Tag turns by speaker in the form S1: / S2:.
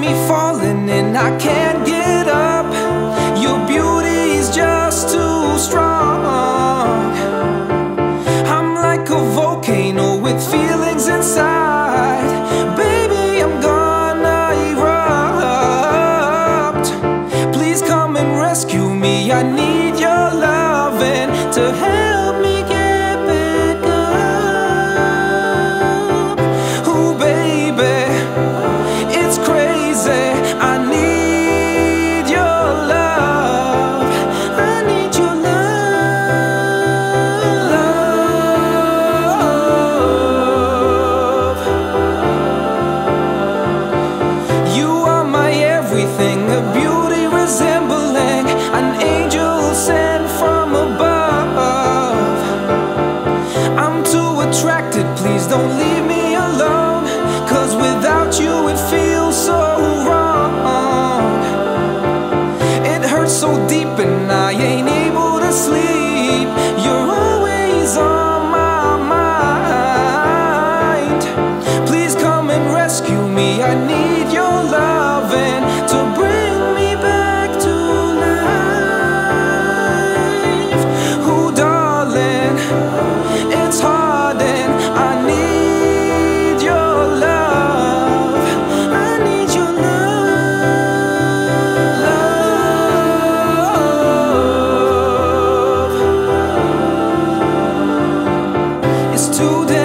S1: me falling and I can't get up. Your beauty is just too strong. I'm like a volcano with feelings inside. Baby, I'm gonna erupt. Please come and rescue me, I need it, please don't leave me alone. Cause without you it feels so wrong. It hurts so deep and I ain't able to sleep. You're always on my mind. Please come and rescue me, I need today.